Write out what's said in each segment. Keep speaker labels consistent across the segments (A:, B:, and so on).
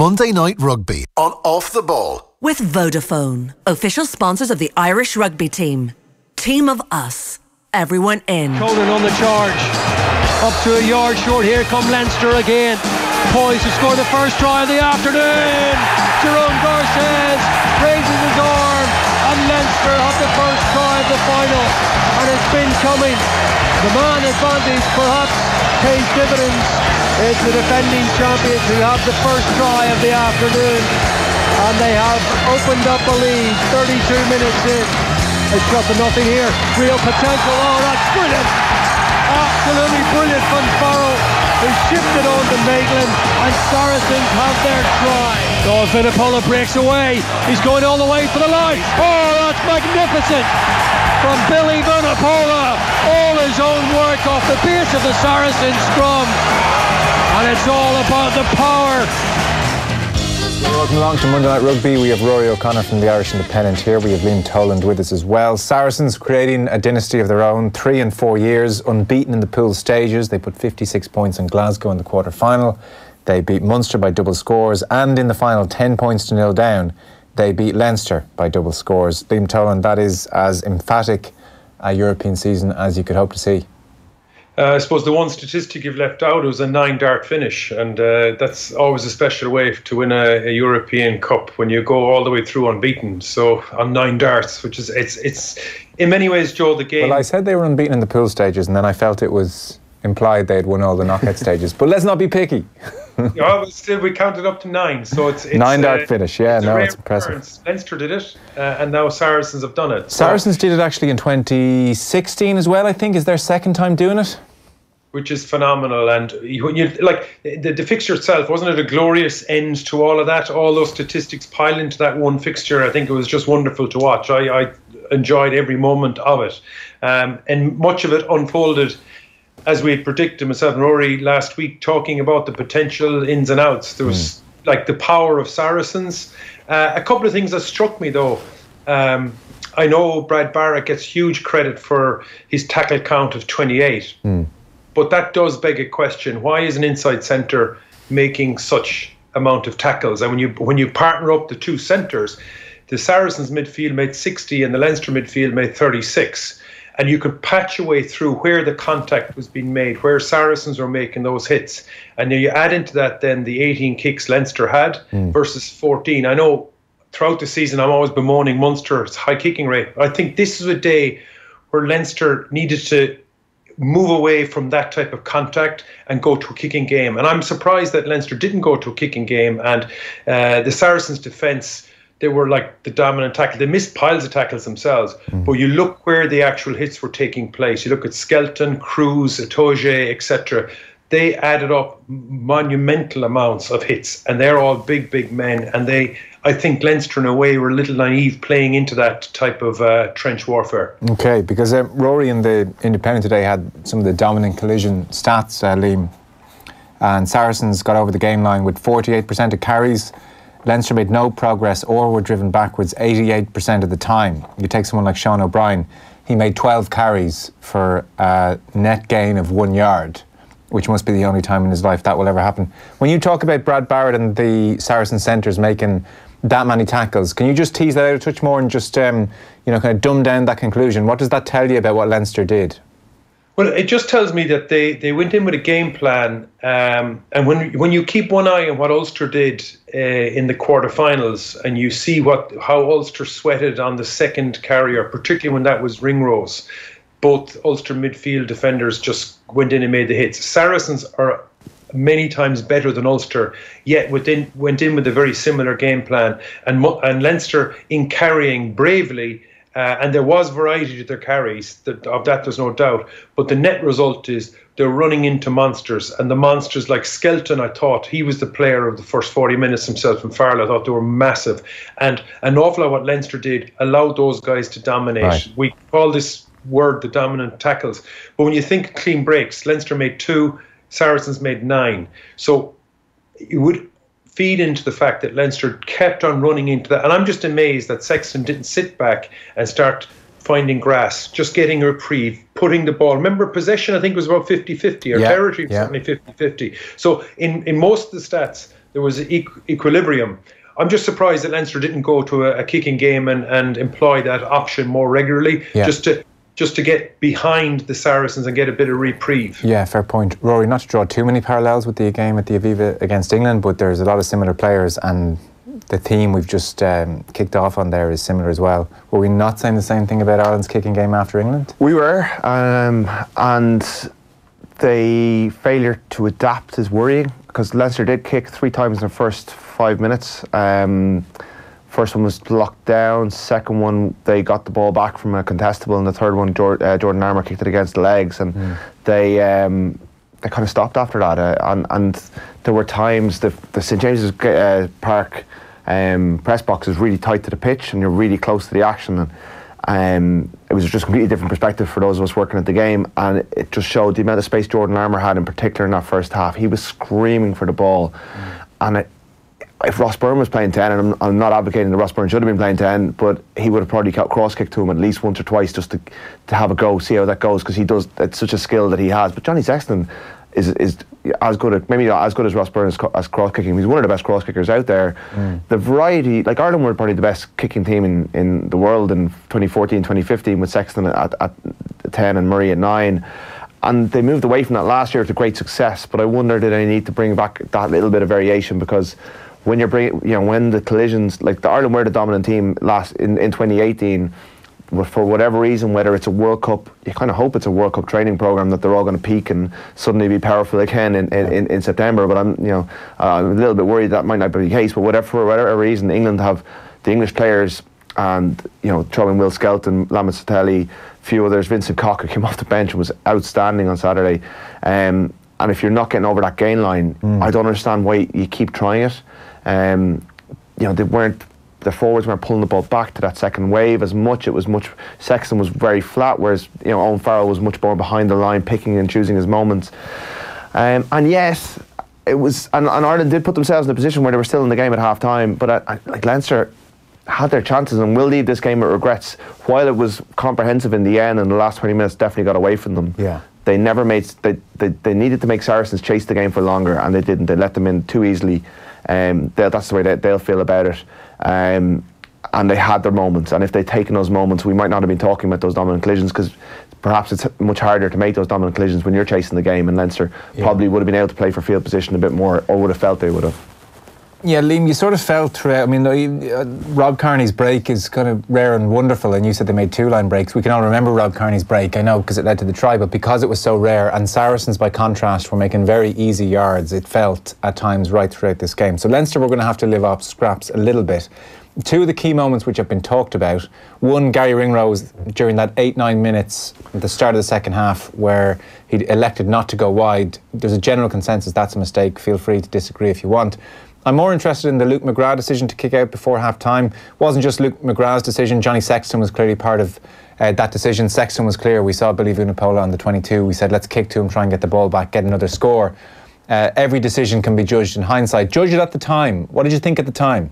A: Monday Night Rugby on Off the Ball.
B: With Vodafone, official sponsors of the Irish rugby team. Team of us. Everyone in.
C: Conan on the charge. Up to a yard short. Here come Leinster again. Poised to score the first try of the afternoon. Jerome Garces raises his arm. And Leinster have the first try of the final. And it's been coming. The man advantage perhaps pays dividends. It's the defending champions who have the first try of the afternoon. And they have opened up a lead 32 minutes in. It's got to nothing here. Real potential. Oh, that's brilliant. Absolutely brilliant from Farrell. He shifted on to Maitland and Saracens have their try. Oh, Vunipola breaks away. He's going all the way for the line. Oh, that's magnificent from Billy Vunipola. All his own work off the base of the Saracen scrum. And it's all about the power
D: Welcome along to Monday Night Rugby. We have Ruaidhri O'Connor from the Irish Independent here. We have Liam Toland with us as well. Saracens creating a dynasty of their own, three and four years, unbeaten in the pool stages. They put 56 points in Glasgow in the quarter final. They beat Munster by double scores, and in the final, 10 points to nil down, they beat Leinster by double scores. Liam Toland, that is as emphatic a European season as you could hope to see.
E: Uh, I suppose the one statistic you've left out was a nine dart finish, and uh, that's always a special way to win a, a, European Cup when you go all the way through unbeaten. So on nine darts, which is it's it's in many ways, Joe, the game.
D: Well, I said they were unbeaten in the pool stages, and then I felt it was implied they'd won all the knockout stages. But let's not be picky.
E: yeah, still we counted up to nine, so it's, it's
D: nine dart uh, finish. Yeah,
E: it's
D: no, it's impressive.
E: Occurrence. Leinster did it, uh, and now Saracens have done it.
D: Saracens so. did it actually in 2016 as well. I think is their second time doing it
E: which is phenomenal. And when you like the, the fixture itself, wasn't it a glorious end to all of that? All those statistics pile into that one fixture. I think it was just wonderful to watch. I, I enjoyed every moment of it, um, and much of it unfolded as we predicted. Myself and Ruaidhri last week talking about the potential ins and outs. There was mm. like the power of Saracens. Uh, a couple of things that struck me though. Um, I know Brad Barritt gets huge credit for his tackle count of 28. Mm but that does beg a question: Why is an inside centre making such amount of tackles? And when you when you partner up the two centres, the Saracens midfield made 60 and the Leinster midfield made 36. And you could patch your way through where the contact was being made, where Saracens were making those hits. And then you add into that then the 18 kicks Leinster had mm. versus 14. I know throughout the season I'm always bemoaning Munster's high kicking rate. I think this is a day where Leinster needed to move away from that type of contact and go to a kicking game. And I'm surprised that Leinster didn't go to a kicking game. And uh, the Saracens' defence, they were like the dominant tackle. They missed piles of tackles themselves. Mm. But you look where the actual hits were taking place. You look at Skelton, Kruis, Itoje, etc. They added up monumental amounts of hits, and they're all big, big men. And they I think Leinster, in a way, were a little naive playing into that type of uh, trench warfare.
D: Okay, because uh, Ruaidhri in the Independent today had some of the dominant collision stats, uh, Liam. And Saracens got over the gain line with 48% of carries. Leinster made no progress or were driven backwards 88% of the time. You take someone like Sean O'Brien, he made 12 carries for a net gain of one yard which must be the only time in his life that will ever happen. When you talk about Brad Barritt and the Saracen centres making that many tackles. Can you just tease that out a touch more and just um, you know kind of dumb down that conclusion? What does that tell you about what Leinster did?
E: Well, it just tells me that they, they went in with a game plan, um, and when when you keep one eye on what Ulster did uh, in the quarterfinals, and you see what how Ulster sweated on the second carrier, particularly when that was Ringrose, both Ulster midfield defenders just went in and made the hits. Saracens are many times better than Ulster, yet within, went in with a very similar game plan. And, and Leinster, in carrying bravely, uh, and there was variety to their carries, that, of that there's no doubt. But the net result is they're running into monsters, and the monsters like Skelton, I thought he was the player of the first 40 minutes himself in Farrell. I thought they were massive, and an awful lot what Leinster did allowed those guys to dominate. Right. We call this word the dominant tackles, but when you think clean breaks, Leinster made two. Saracens made nine. So you would feed into the fact that Leinster kept on running into that. And I'm just amazed that Sexton didn't sit back and start finding grass, just getting a reprieve, putting the ball. Remember, possession, I think, was about 50 50, or yeah, territory was yeah. certainly 50 50. So, in, in most of the stats, there was equ- equilibrium. I'm just surprised that Leinster didn't go to a, a kicking game and, and employ that option more regularly,
D: Yeah.
E: just to just to get behind the Saracens and get a bit of reprieve.
D: Yeah, fair point. Ruaidhri, not to draw too many parallels with the game at the Aviva against England, but there's a lot of similar players, and the theme we've just um, kicked off on there is similar as well. Were we not saying the same thing about Ireland's kicking game after England?
F: We were, um, and the failure to adapt is worrying because Leinster did kick three times in the first five minutes. Um, first one was locked down. Second one, they got the ball back from a contestable, and the third one, Jordan, uh, Jordan Larmour kicked it against the legs, and they um, they kind of stopped after that. Uh, and, and there were times the the St James's uh, Park um, press box is really tight to the pitch, and you're really close to the action. And, um, it was just a completely different perspective for those of us working at the game, and it just showed the amount of space Jordan Larmour had in particular in that first half. He was screaming for the ball, and it, if Ross Byrne was playing 10, and I'm, I'm not advocating that Ross Byrne should have been playing 10, but he would have probably cross kicked to him at least once or twice just to, to have a go, see how that goes, because he does, it's such a skill that he has. But Johnny Sexton is, is as good at, maybe not as good as Ross Byrne as, as cross kicking. He's one of the best cross kickers out there. Mm. The variety, like Ireland were probably the best kicking team in, in the world in 2014, 2015 with Sexton at, at 10 and Murray at 9 and they moved away from that last year to great success. But I wonder did they need to bring back that little bit of variation because when you're bringing, you know, when the collisions, like the Ireland were the dominant team last in, in 2018. but For whatever reason, whether it's a World Cup, you kind of hope it's a World Cup training program that they're all going to peak and suddenly be powerful again in, in, in, September. But I'm, you know, uh, I'm a little bit worried that might not be the case. But whatever, for whatever reason, England have the English players and you know throwing Will Skelton, Satelli, a few others. Vincent Koch came off the bench and was outstanding on Saturday. Um, and if you're not getting over that gain line, I don't understand why you keep trying it. Um, you know they weren't. The forwards weren't pulling the ball back to that second wave as much. It was much. Sexton was very flat, whereas you know Owen Farrell was much more behind the line, picking and choosing his moments. Um, and yes, it was. And, and Ireland did put themselves in a position where they were still in the game at half time. But I, I, like Leinster had their chances and will leave this game with regrets. While it was comprehensive in the end, and the last 20 minutes definitely got away from them.
D: Yeah.
F: They never made. They, they, they needed to make Saracens chase the game for longer, and they didn't. They let them in too easily. Um, they'll- that's the way they, they'll feel about it. Um, and they had their moments, and if they'd taken those moments, we might not have been talking about those dominant collisions because perhaps it's much harder to make those dominant collisions when you're chasing the game. And Leinster probably would have been able to play for field position a bit more, or would have felt they would have.
D: Yeah, Liam, you sort of felt throughout. I mean, Rob Kearney's break is kind of rare and wonderful, and you said they made two line breaks. We can all remember Rob Kearney's break, I know, because it led to the try, but because it was so rare, and Saracens, by contrast, were making very easy yards, it felt at times right throughout this game. So Leinster were going to have to live off scraps a little bit. Two of the key moments which have been talked about one, Gary Ringrose during that eight, nine minutes at the start of the second half, where he elected not to go wide. There's a general consensus that's a mistake. Feel free to disagree if you want. I'm more interested in the Luke McGrath decision to kick out before half time. wasn't just Luke McGrath's decision. Johnny Sexton was clearly part of uh, that decision. Sexton was clear. We saw Billy Vunipola on the 22. We said, let's kick to him, try and get the ball back, get another score. Uh, every decision can be judged in hindsight. Judge it at the time. What did you think at the time?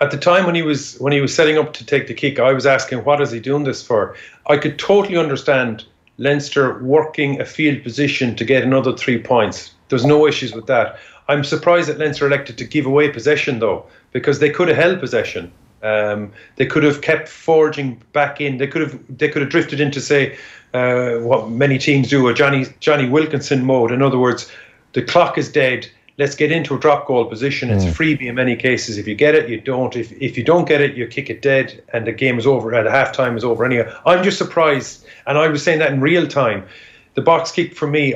E: At the time when he was when he was setting up to take the kick, I was asking, what is he doing this for? I could totally understand Leinster working a field position to get another three points. There's no issues with that. I'm surprised that Leinster elected to give away possession though, because they could have held possession. Um, they could have kept forging back in. They could have they could have drifted into say uh, what many teams do a Johnny Johnny Wilkinson mode. In other words, the clock is dead. Let's get into a drop goal position. It's freebie in many cases. If you get it, you don't. If if you don't get it, you kick it dead, and the game is over. And the half time is over anyway. I'm just surprised, and I was saying that in real time. The box kick for me,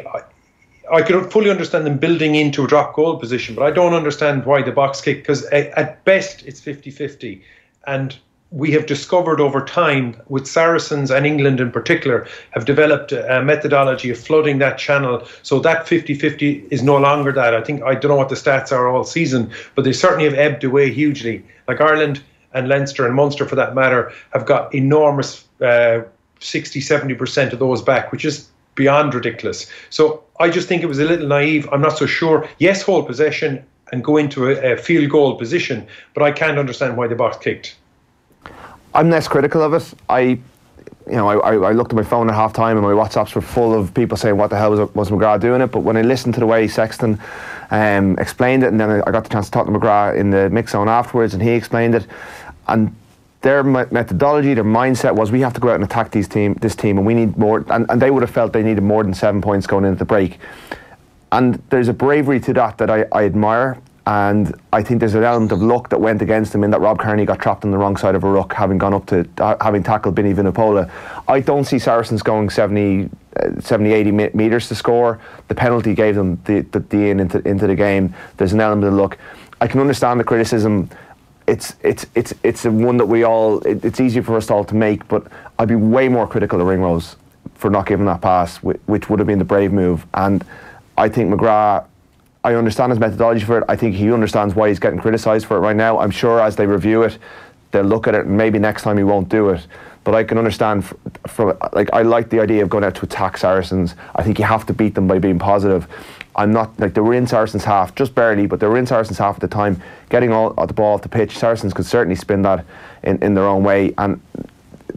E: I, could fully understand them building into a drop goal position, but I don't understand why the box kick, because at best it's 50 50. And we have discovered over time, with Saracens and England in particular, have developed a methodology of flooding that channel. So that 50 50 is no longer that. I think, I don't know what the stats are all season, but they certainly have ebbed away hugely. Like Ireland and Leinster and Munster, for that matter, have got enormous uh, 60 70% of those back, which is beyond ridiculous. So I just think it was a little naive. I'm not so sure. Yes, hold possession and go into a, a field goal position, but I can't understand why the box kicked.
F: I'm less critical of it. I you know, I, I looked at my phone at half time and my WhatsApps were full of people saying, what the hell was, was McGrath doing it? But when I listened to the way Sexton um, explained it, and then I got the chance to talk to McGrath in the mix zone afterwards, and he explained it, and their methodology, their mindset was we have to go out and attack these team, this team, and we need more. And, and they would have felt they needed more than seven points going into the break. And there's a bravery to that that I, I admire. And I think there's an element of luck that went against him in that Rob Kearney got trapped on the wrong side of a ruck, having gone up to uh, having tackled Vinny Vunipola. I don't see Saracens going 70, uh, 70 80 metres to score. The penalty gave them the, the, the in into, into the game. There's an element of luck. I can understand the criticism. It's it's it's it's a one that we all. It, it's easier for us all to make, but I'd be way more critical of Ringrose for not giving that pass, which would have been the brave move. And I think McGrath I understand his methodology for it. I think he understands why he's getting criticised for it right now. I'm sure as they review it, they'll look at it and maybe next time he won't do it. But I can understand from like I like the idea of going out to attack Saracens. I think you have to beat them by being positive. I'm not like they were in Saracens half, just barely, but they were in Saracens half at the time, getting all the ball off the pitch. Saracens could certainly spin that in, in their own way, and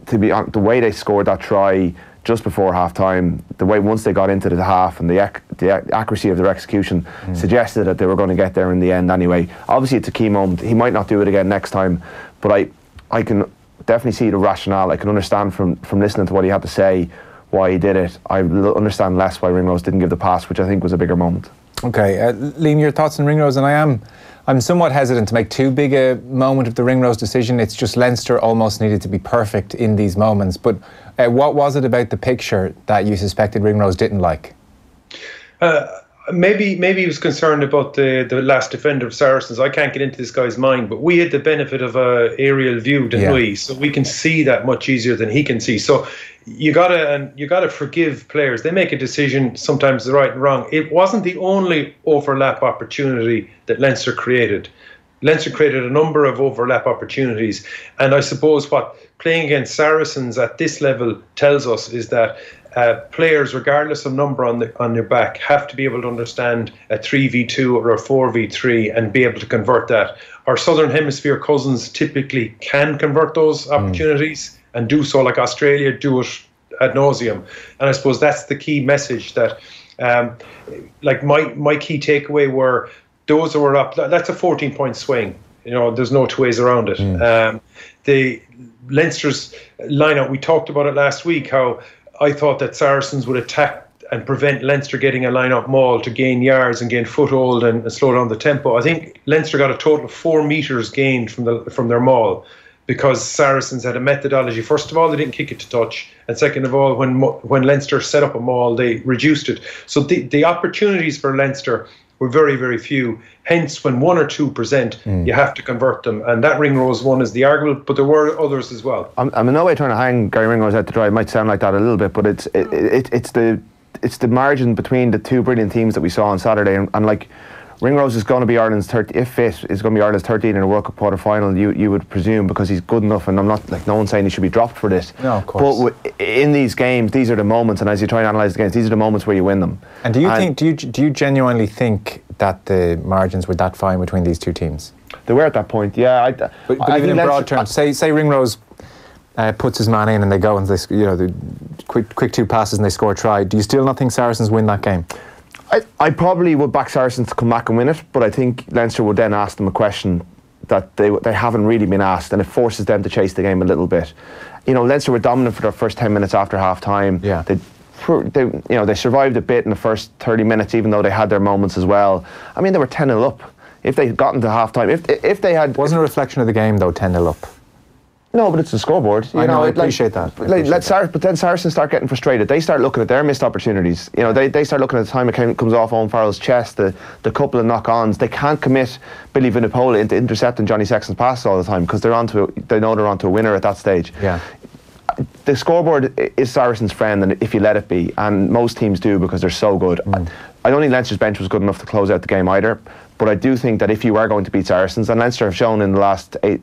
F: to be on the way they scored that try just before half time, the way once they got into the half and the, ac- the ac- accuracy of their execution mm. suggested that they were going to get there in the end anyway. Obviously, it's a key moment. He might not do it again next time, but I, I can definitely see the rationale. I can understand from, from listening to what he had to say why he did it. I understand less why Ringrose didn't give the pass, which I think was a bigger moment.
D: Okay, uh, Liam, your thoughts on Ringrose, and I am. I'm somewhat hesitant to make too big a moment of the Ringrose decision. It's just Leinster almost needed to be perfect in these moments. But uh, what was it about the picture that you suspected Ringrose didn't like?
E: Uh, maybe maybe he was concerned about the, the last defender of Saracens. I can't get into this guy's mind, but we had the benefit of a aerial view, didn't yeah. we? So we can see that much easier than he can see. So you gotta and you gotta forgive players. They make a decision sometimes the right and wrong. It wasn't the only overlap opportunity that Leinster created. Leinster created a number of overlap opportunities, and I suppose what playing against Saracens at this level tells us is that uh, players, regardless of number on the on your back, have to be able to understand a three v two or a four v three and be able to convert that. Our Southern Hemisphere cousins typically can convert those hmm. opportunities mm. and do so, like Australia do it ad nauseum. And I suppose that's the key message that, um, like my my key takeaway were those who were up. That's a 14 point swing. You know, there's no two ways around it. Mm. Um, the Leinster's lineup, we talked about it last week. How I thought that Saracens would attack and prevent Leinster getting a line-up maul to gain yards and gain foothold and, and, slow down the tempo. I think Leinster got a total of four meters gained from the from their maul because Saracens had a methodology. First of all, they didn't kick it to touch, and second of all, when when Leinster set up a maul, they reduced it. So the the opportunities for Leinster were very, very few. Hence, when one or two present, mm. you have to convert them. And that Ringrose one is the argument, but there were others as well.
F: I'm, I'm in no way trying to hang Gary Ringrose out to dry. It might sound like that a little bit, but it's it, it, it's the it's the margin between the two brilliant teams that we saw on Saturday, and, and like Ringrose is going to be Ireland's third, if fit, is going to be Ireland's 13 in a World Cup quarter final. You you would presume because he's good enough, and I'm not like no one's saying he should be dropped for this.
D: No, of course.
F: But in these games, these are the moments, and as you try and analyse the games, these are the moments where you win them.
D: And do you and think do you do you genuinely think that the margins were that fine between these two teams?
F: They were at that point, yeah. I,
D: but, but I even in broad terms, say say Ringrose uh, puts his man in and they go and they you know the quick quick two passes and they score a try. Do you still not think Saracens win that game?
F: I, I probably would back Saracens to come back and win it, but I think Leinster would then ask them a question that they they haven't really been asked, and it forces them to chase the game a little bit. You know, Leinster were dominant for their first ten minutes after half time.
D: Yeah.
F: They, they, you know, they survived a bit in the first 30 minutes, even though they had their moments as well. I mean, they were 10 0 up. If they had gotten to half time, if, if they had.
D: Wasn't a reflection of the game, though, 10 0 up?
F: No, but it's the scoreboard.
D: You I know, know I appreciate like, that. I
F: like, let Sar- but then Saracens start getting frustrated. They start looking at their missed opportunities. You know, they, they start looking at the time it came, comes off Owen Farrell's chest, the, the couple of knock-ons. They can't commit Billy Vunipola into intercepting Johnny Sexton's passes all the time because they're onto a, they know they're onto a winner at that stage.
D: Yeah.
F: The scoreboard is Saracens' friend, and if you let it be, and most teams do because they're so good. Mm. I don't think Leinster's bench was good enough to close out the game either. But I do think that if you are going to beat Saracens, and Leinster have shown in the last eight,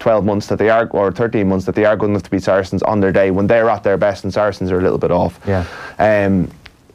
F: 12 months that they are, or 13 months that they are good enough to beat Saracens on their day when they're at their best and Saracens are a little bit off.
D: Yeah.
F: Um,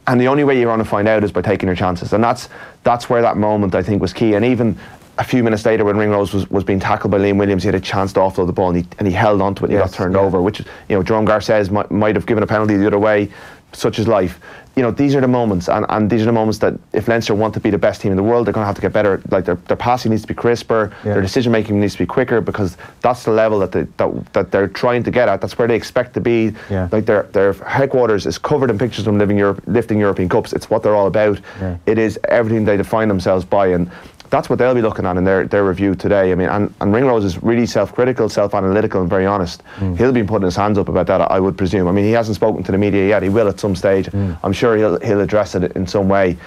F: and the only way you're going to find out is by taking your chances, and that's that's where that moment I think was key. And even a few minutes later, when Ringrose was, was being tackled by Liam Williams, he had a chance to offload the ball and he, and he held onto it and he got turned
D: yeah.
F: over, which, you know, Jerome Garces might, might have given a penalty the other way, such is life. You know, these are the moments, and, and these are the moments that if Leinster want to be the best team in the world, they're going to have to get better. Like their, their passing needs to be crisper,
D: Yeah.
F: their decision making needs to be quicker because that's the level that, they, that that they're trying to get at. That's where they expect to be.
D: Yeah.
F: Like their their headquarters is covered in pictures of them living Europe, lifting European cups. It's what they're all about.
D: Yeah.
F: It is everything they define themselves by, and that's what they'll be looking at in their, their review today. I mean, and, and Ringrose is really self-critical, self-analytical, and very honest. Mm. He'll be putting his hands up about that, I would presume. I mean, he hasn't spoken to the media yet. He will at some stage. Mm. I'm sure he'll he'll address it in some way.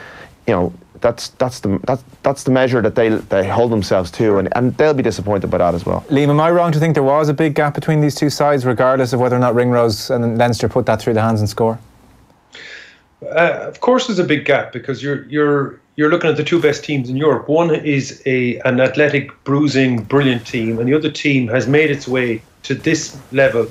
F: You know, that's that's the that's that's the measure that they they hold themselves to, and, and they'll be disappointed by that as well.
D: Liam, am I wrong to think there was a big gap between these two sides, regardless of whether or not Ringrose and Leinster put that through the hands and score?
E: Uh, of course, there's a big gap because you're you're you're looking at the two best teams in Europe. One is a an athletic, bruising, brilliant team, and the other team has made its way to this level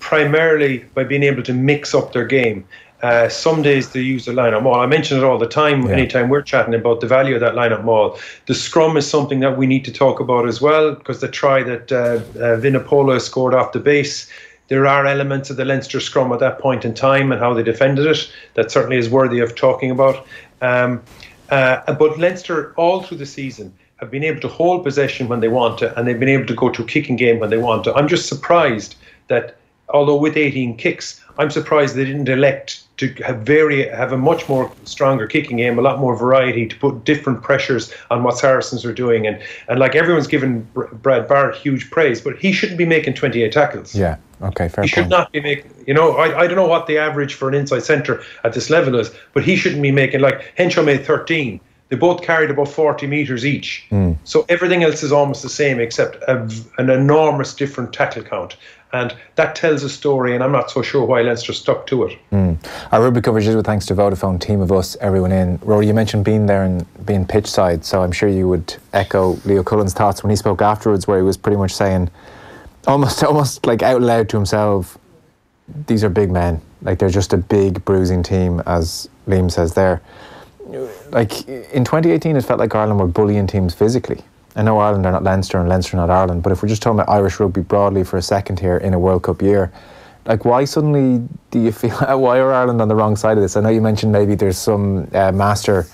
E: primarily by being able to mix up their game. Uh, some days they use the line-up maul. I mention it all the time.
D: Yeah.
E: Anytime we're chatting about the value of that line-up maul, the scrum is something that we need to talk about as well because the try that uh, uh, Vunipola scored off the base there are elements of the Leinster scrum at that point in time and how they defended it that certainly is worthy of talking about. Um, uh, but Leinster, all through the season, have been able to hold possession when they want to, and they've been able to go to a kicking game when they want to. I'm just surprised that, although with 18 kicks, I'm surprised they didn't elect to have very have a much more stronger kicking game, a lot more variety to put different pressures on what Saracens are doing. And and like everyone's given Brad Barritt huge praise, but he shouldn't be making 28 tackles.
D: Yeah. Okay. Fair
E: He should not be making, you know, I, I don't know what the average for an inside centre at this level is, but he shouldn't be making, like, Henshaw made 13. They both carried about 40 metres each. Hmm. So everything else is almost the same except a, an enormous different tackle count. And that tells a story, and I'm not so sure why Leinster stuck to it. Hmm.
D: Our rugby coverage is with thanks to Vodafone, team of us, everyone in. Ruaidhri, you mentioned being there and being pitch side, so I'm sure you would echo Leo Cullen's thoughts when he spoke afterwards, where he was pretty much saying, almost, almost like out loud to himself, these are big men. Like they're just a big bruising team, as Liam says there. Like in 2018, it felt like Ireland were bullying teams physically. I know Ireland are not Leinster and Leinster are not Ireland, but if we're just talking about Irish rugby broadly for a second here in a World Cup year, like why suddenly do you feel why are Ireland on the wrong side of this? I know you mentioned maybe there's some uh, master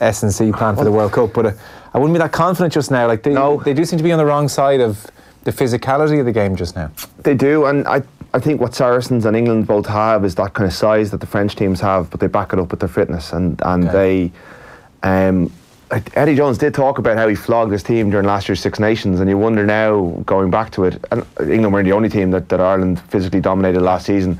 D: S and C plan for the World Cup, but uh, I wouldn't be that confident just now. Like they,
F: No.
D: they do seem to be on the wrong side of the physicality of the game just now.
F: They do, and I, I think what Saracens and England both have is that kind of size that the French teams have, but they back it up with their fitness, and and
D: Okay.
F: they, um, Eddie Jones did talk about how he flogged his team during last year's Six Nations, and you wonder now going back to it, and England weren't the only team that, that Ireland physically dominated last season.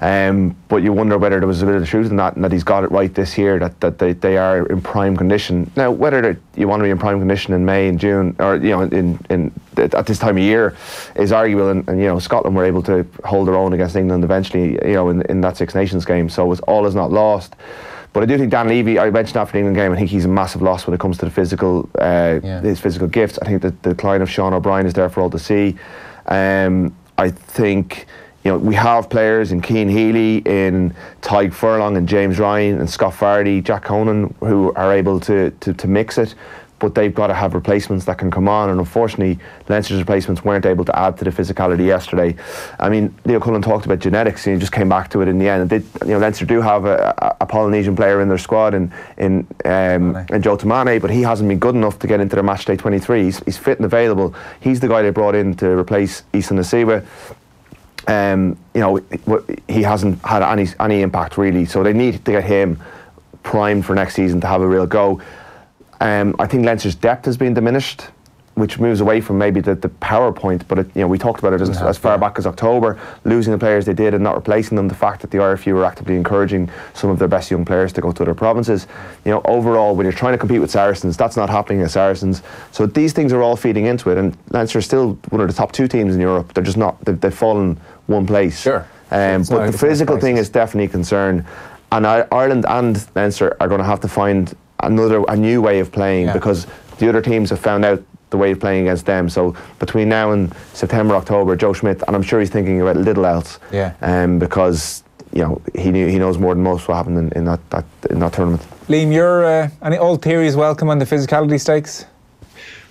F: Um, but you wonder whether there was a bit of truth in that, and that he's got it right this year, that, that they, they are in prime condition. Now, whether you want to be in prime condition in May and June, or you know, in, in at this time of year, is arguable. And, and you know, Scotland were able to hold their own against England eventually, you know, in, in that Six Nations game. So it's all is not lost. But I do think Dan Leavy, I mentioned after the England game, I think he's a massive loss when it comes to the physical, uh,
D: Yeah.
F: his physical gifts. I think that the decline of Sean O'Brien is there for all to see. Um, I think you know we have players in Cian Healy, in Tadhg Furlong, and James Ryan, and Scott Fardy, Jack Conan, who are able to, to, to mix it. But they've got to have replacements that can come on, and unfortunately, Leinster's replacements weren't able to add to the physicality yesterday. I mean, Leo Cullen talked about genetics, and he just came back to it in the end. Did, you know, Leinster do have a, a, Polynesian player in their squad, in in um, and Joe Tomane, but he hasn't been good enough to get into their match day 23. He's, he's fit and available. He's the guy they brought in to replace Isa Nacewa. Um, you know, he hasn't had any any impact really. So they need to get him primed for next season to have a real go. Um, I think Leinster's depth has been diminished, which moves away from maybe the, the PowerPoint. But it, you know, we talked about it as, as far back as October, losing the players they did and not replacing them. The fact that the RFU were actively encouraging some of their best young players to go to other provinces. You know, overall, when you're trying to compete with Saracens, that's not happening at Saracens. So these things are all feeding into it. And Leinster is still one of the top two teams in Europe. They're just not. They've, they've fallen one place.
D: Sure.
F: Um, but the physical thing is definitely a concern. And I, Ireland and Leinster are going to have to find another a new way of playing
D: Yeah.
F: because the other teams have found out the way of playing against them. So between now and September, October, Joe Schmidt, and I'm sure he's thinking about little else.
D: Yeah.
F: Um, because you know he knew, he knows more than most what happened in, in that, that in that tournament.
D: Liam, your uh, any all theories welcome on the physicality stakes?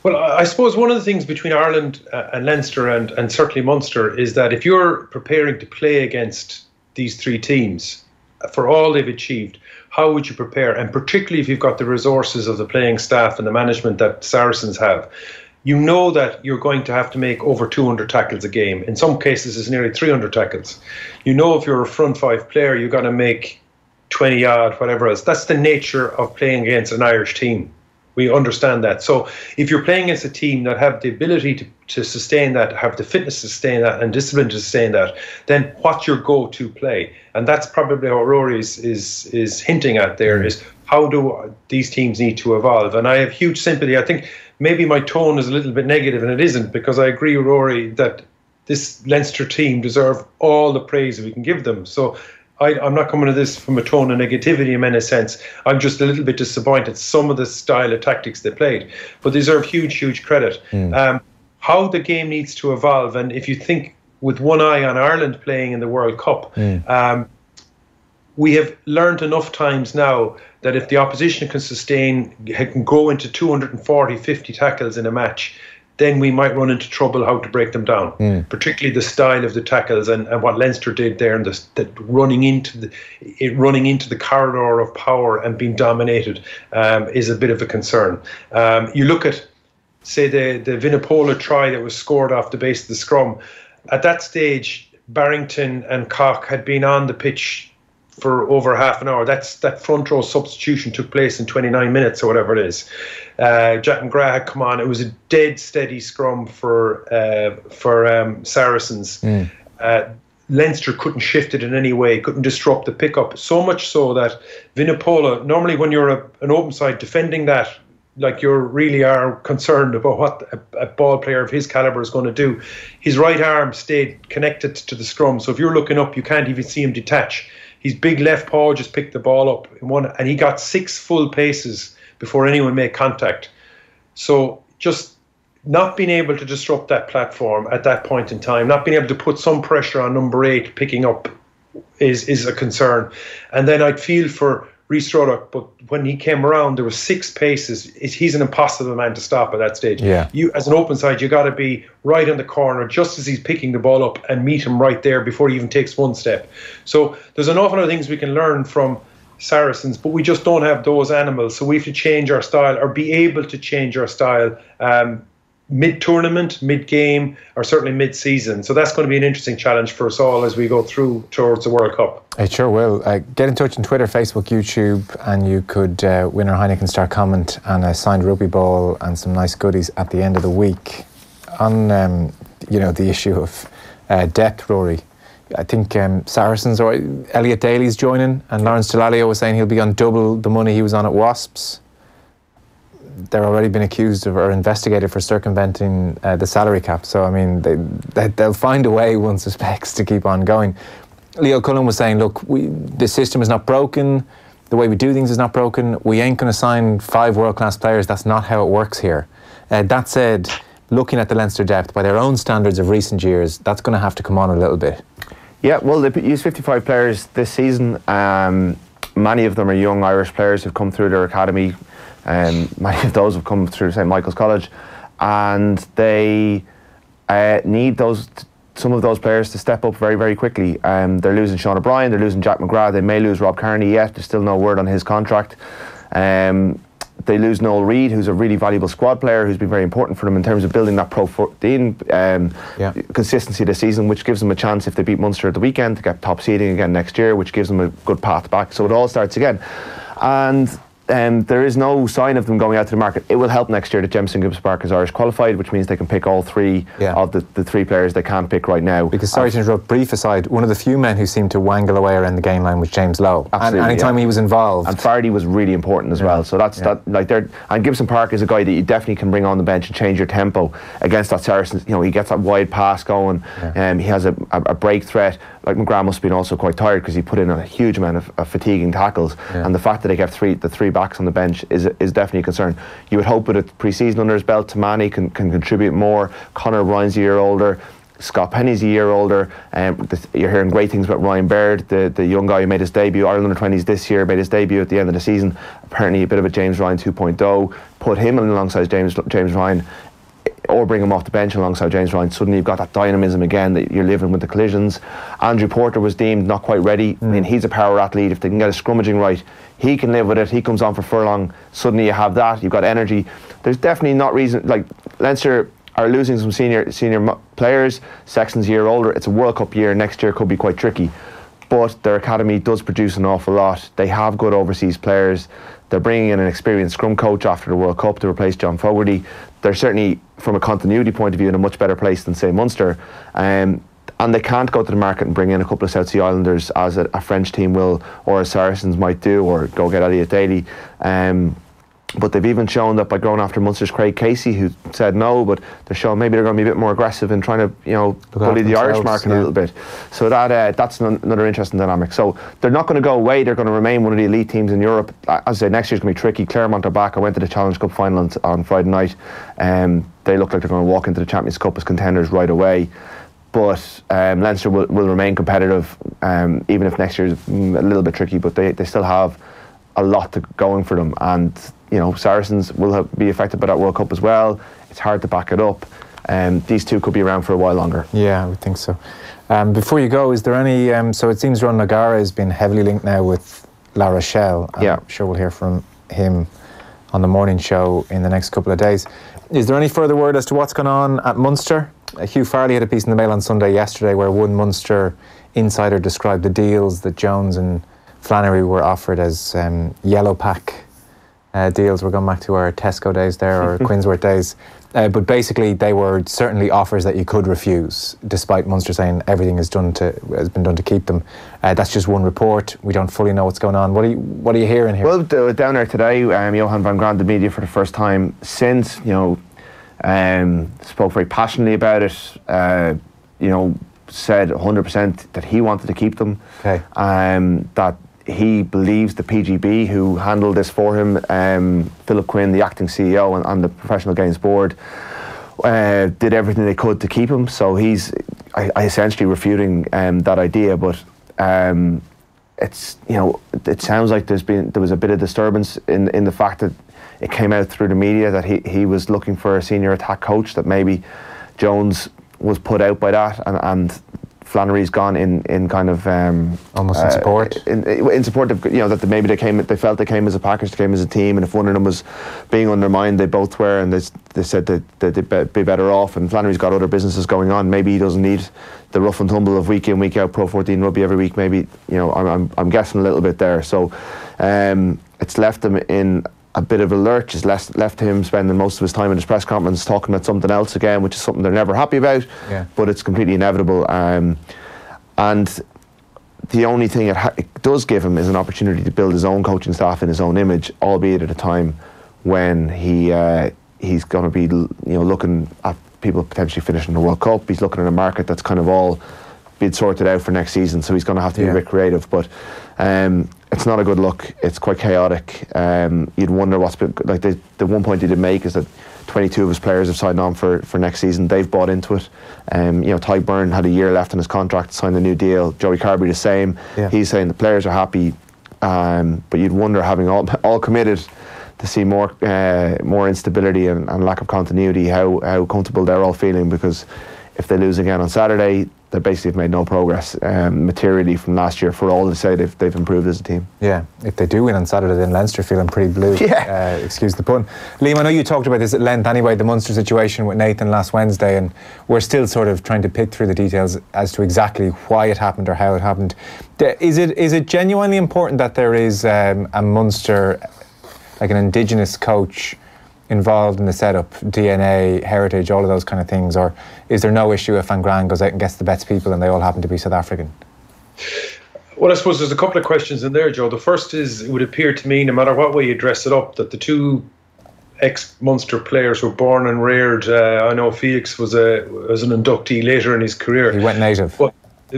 E: Well, I suppose one of the things between Ireland uh, and Leinster and, and certainly Munster is that if you're preparing to play against these three teams for all they've achieved, how would you prepare? And particularly if you've got the resources of the playing staff and the management that Saracens have, you know that you're going to have to make over 200 tackles a game. In some cases, it's nearly 300 tackles. You know, if you're a front five player, you're going to make 20 odd, whatever else. That's the nature of playing against an Irish team. We understand that. So if you're playing as a team that have the ability to, to sustain that, have the fitness to sustain that, and discipline to sustain that, then what's your go-to play? And that's probably what Ruaidhri is is, is hinting at there is how do these teams need to evolve? And I have huge sympathy. I think maybe my tone is a little bit negative, and it isn't because I agree, Ruaidhri, that this Leinster team deserve all the praise we can give them. So I, am not coming to this from a tone of negativity in any sense. I'm just a little bit disappointed some of the style of tactics they played, but they deserve huge, huge credit. Mm. Um, how the game needs to evolve, and if you think with one eye on Ireland playing in the World Cup, mm. um, we have learned enough times now that if the opposition can sustain, can go into 240, 50 tackles in a match, then we might run into trouble how to break them down. Mm. Particularly the style of the tackles and, and what Leinster did there, and the, the running into the it, running into the corridor of power and being dominated um, is a bit of a concern. Um, you look at, say, the the Vunipola try that was scored off the base of the scrum. At that stage, Barrington and Koch had been on the pitch for over half an hour. That's that front row substitution took place in 29 minutes or whatever it is. Uh, Jack McGrath had come on. It was a dead steady scrum for uh, for um, Saracens. Mm. Uh, Leinster couldn't shift it in any way, couldn't disrupt the pickup. So much so that Vunipola, normally when you're a, an open side defending that, like you really are concerned about what a, a, ball player of his caliber is going to do. His right arm stayed connected to the scrum, so if you're looking up, you can't even see him detach. His big left paw just picked the ball up in one, and he got six full paces before anyone made contact. So just not being able to disrupt that platform at that point in time, not being able to put some pressure on number eight picking up is is a concern. And then I'd feel for Rhys Ruddock, but when he came around, there were six paces. He's an impossible man to stop at that stage.
D: Yeah.
E: You, as an open side, you got to be right in the corner just as he's picking the ball up and meet him right there before he even takes one step. So there's an awful lot of things we can learn from Saracens, but we just don't have those animals. So we have to change our style or be able to change our style. Um, mid tournament, mid game, or certainly mid season. So that's going to be an interesting challenge for us all as we go through towards the World Cup.
D: It sure will. Uh, get in touch on Twitter, Facebook, YouTube, and you could uh, win our Heineken Star comment and a signed rugby ball and some nice goodies at the end of the week. On um, you know the issue of uh, depth, Ruaidhri. I think um, Saracens or Elliot Daly's joining, and Lawrence Dallaglio was saying he'll be on double the money he was on at Wasps they're already been accused of or investigated for circumventing uh, the salary cap. So I mean, they, they will find a way. One suspects to keep on going. Leo Cullen was saying, look, we, the system is not broken. The way we do things is not broken. We ain't going to sign five world class players. That's not how it works here. Uh, that said, looking at the Leinster depth by their own standards of recent years, that's going to have to come on a little bit.
F: Yeah, well, they used 55 players this season. Um, many of them are young Irish players who've come through their academy um, many of those have come through St Michael's College, and they uh, need those some of those players to step up very, very quickly. Um, they're losing Sean O'Brien, they're losing Jack McGrath, they may lose Rob Kearney yet. There's still no word on his contract. Um, they lose Noel Reid, who's a really valuable squad player, who's been very important for them in terms of building that Pro 14 um, yeah. consistency this season, which gives them a chance if they beat Munster at the weekend to get top seeding again next year, which gives them a good path back. So it all starts again. And um, there is no sign of them going out to the market. It will help next year that Jamison Gibson Park is Irish qualified, which means they can pick all three yeah. of the, the three players they can't pick right now.
D: Because, sorry to interrupt, brief aside, one of the few men who seemed to wangle away around the gain line was James Lowe. Absolutely, and anytime yeah. he was involved.
F: And Fardy was really important as yeah. well. So that's that, like, they're, and Gibson Park is a guy that you definitely can bring on the bench and change your tempo against that Saracens. You know, he gets that wide pass going, um, he has a, a, a break threat like McGrath must have been also quite tired because he put in a huge amount of, of fatiguing tackles, yeah. and the fact that they have three the three backs on the bench is is definitely a concern. You would hope with a pre-season under his belt, Tomane can, can contribute more. Connor Ryan's a year older. Scott Penny's a year older. Um, you're hearing great things about Ryan Baird, the, the young guy who made his debut, Ireland under 20s this year, made his debut at the end of the season. Apparently, a bit of a James Ryan 2.0. Put him alongside James James Ryan, or bring him off the bench alongside James Ryan. Suddenly, you've got that dynamism again that you're living with the collisions. Andrew Porter was deemed not quite ready. Mm. I mean, he's a power athlete. If they can get a scrummaging right, he can live with it. He comes on for furlong. Suddenly, you have that. You've got energy. There's definitely not reason like Leinster are losing some senior senior players. Sexton's a year older. It's a World Cup year. Next year could be quite tricky. But their academy does produce an awful lot. They have good overseas players. They're bringing in an experienced scrum coach after the World Cup to replace John Fogarty. They're certainly, from a continuity point of view, in a much better place than, say, Munster. Um, and they can't go to the market and bring in a couple of South Sea Islanders as a, a French team will, or as Saracens might do, or go get Elliot Daly. Um, but they've even shown that by going after Munster's Craig Casey, who said no, but they're showing maybe they're going to be a bit more aggressive in trying to, you know, Look bully the Irish market yeah. a little bit. So that uh, that's another interesting dynamic. So they're not going to go away. They're going to remain one of the elite teams in Europe. As I say, next year's going to be tricky. Clermont are back. I went to the Challenge Cup final on, on Friday night. Um, they look like they're going to walk into the Champions Cup as contenders right away. But um, Leinster will, will remain competitive, um, even if next year is mm, a little bit tricky. But they, they still have a lot to going for them, and you know Saracens will have, be affected by that World Cup as well. It's hard to back it up. Um, these two could be around for a while longer.
D: Yeah, I would think so. Um, before you go, is there any? Um, so it seems Ron O'Gara has been heavily linked now with La Rochelle. I'm
F: yeah,
D: sure we'll hear from him on the morning show in the next couple of days. Is there any further word as to what's going on at Munster? Uh, Hugh Farrelly had a piece in the Mail on Sunday yesterday where one Munster insider described the deals that Jones and Flannery were offered as um, yellow pack uh, deals. We're going back to our Tesco days there or Quinnsworth days. Uh, but basically, they were certainly offers that you could refuse, despite Munster saying everything is done to has been done to keep them. Uh, that's just one report. We don't fully know what's going on. What are you What are you hearing here?
F: Well, down there today, um, Johan van Graan, the media for the first time since you know, um, spoke very passionately about it. Uh, you know, said 100% that he wanted to keep them.
D: Okay.
F: Um, that he believes the PGB, who handled this for him, um, Philip Quinn, the acting CEO and, and the Professional Games Board, uh, did everything they could to keep him. So he's I, I essentially refuting um, that idea, but um, it's you know it sounds like there's been there was a bit of disturbance in in the fact that it came out through the media that he, he was looking for a senior attack coach that maybe Jones was put out by that and, and Flannery's gone in in kind of um,
D: almost in uh, support?
F: in, in, support of you know that maybe they came they felt they came as a package they came as a team and if one of them was being undermined they both were and they, they said that, that they'd be better off and Flannery's got other businesses going on. Maybe he doesn't need the rough and tumble of week in week out Pro 14 rugby every week maybe you know I'm, I'm, I'm guessing a little bit there. So um, it's left them in a bit of a lurch has left, left him spending most of his time in his press conference talking about something else again, which is something they're never happy about.
D: Yeah.
F: But it's completely inevitable. Um, and the only thing it, ha- it, does give him is an opportunity to build his own coaching staff in his own image, albeit at a time when he uh, he's going to be you know looking at people potentially finishing the World Cup. He's looking at a market that's kind of all been sorted out for next season, so he's going to have to be a bit creative. But um, it's not a good look. It's quite chaotic. Um, you'd wonder what's been like. The, the one point he did make is that 22 of his players have signed on for, for next season. They've bought into it. Um, you know, Tadhg Beirne had a year left on his contract, signed a new deal. Joey Carbery the same.
D: Yeah.
F: He's saying the players are happy, um, but you'd wonder having all all committed to see more uh, more instability and, and lack of continuity. How how comfortable they're all feeling because if they lose again on Saturday, they basically have made no progress um, materially from last year. For all to say they've, they've improved as a team.
D: Yeah, if they do win on Saturday, then Leinster feeling pretty blue.
F: Yeah.
D: Uh, excuse the pun. Liam, I know you talked about this at length anyway, the Munster situation with Nathan last Wednesday, and we're still sort of trying to pick through the details as to exactly why it happened or how it happened. Is it is it genuinely important that there is um, a Munster, like an Indigenous coach? Involved in the setup, DNA, heritage, all of those kind of things? Or is there no issue if Van Graan goes out and gets the best people and they all happen to be South African?
E: Well, I suppose there's a couple of questions in there, Joe. The first is it would appear to me, no matter what way you dress it up, that the two ex Munster players were born and reared. Uh, I know Felix was a was an inductee later in his career.
D: He went native.
E: But,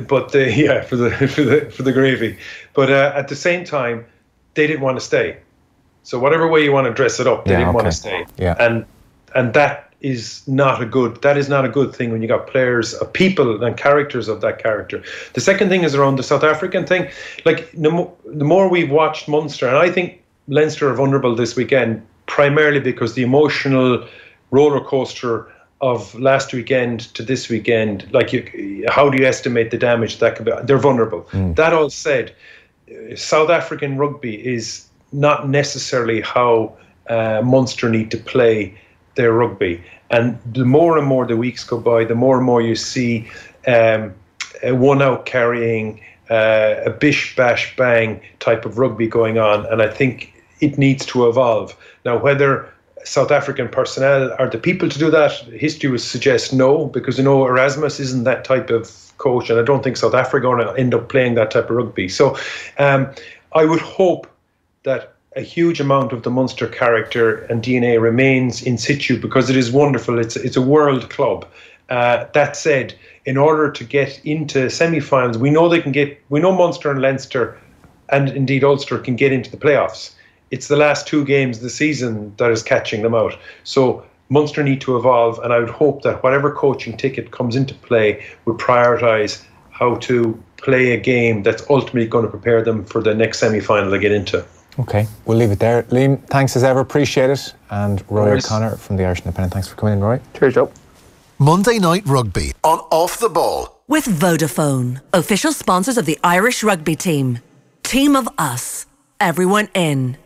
E: but yeah, for the for the for the gravy. But uh, at the same time, they didn't want to stay. So whatever way you want to dress it up, they
D: yeah,
E: didn't
D: okay.
E: want to stay.
D: Yeah.
E: And and that is not a good that is not a good thing when you got players uh, people and characters of that character the second thing is around the south african thing like the, mo- the more we've watched munster and i think leinster are vulnerable this weekend primarily because the emotional roller coaster of last weekend to this weekend like you, how do you estimate the damage that could be they're vulnerable that all said south african rugby is not necessarily how uh, munster need to play their rugby. And the more and more the weeks go by, the more and more you see um, one out carrying, uh, a bish bash bang type of rugby going on. And I think it needs to evolve. Now, whether South African personnel are the people to do that, history would suggest no, because you know Erasmus isn't that type of coach, and I don't think South Africa are going to end up playing that type of rugby. So um, I would hope that a huge amount of the Munster character and DNA remains in situ because it is wonderful. It's it's a world club. Uh, that said, in order to get into semi-finals, we know they can get. We know Munster and Leinster, and indeed Ulster can get into the playoffs. It's the last two games of the season that is catching them out. So Munster need to evolve, and I would hope that whatever coaching ticket comes into play would prioritise how to play a game that's ultimately going to prepare them for the next semi-final they get into.
D: Okay, we'll leave it there. Liam, thanks as ever, appreciate it. And
E: Ruaidhri.
D: O'Connor from the Irish Independent, thanks for coming in, Roy.
F: Cheers, Joe.
A: Monday Night Rugby on Off the Ball.
B: With Vodafone, official sponsors of the Irish rugby team. Team of us, everyone in.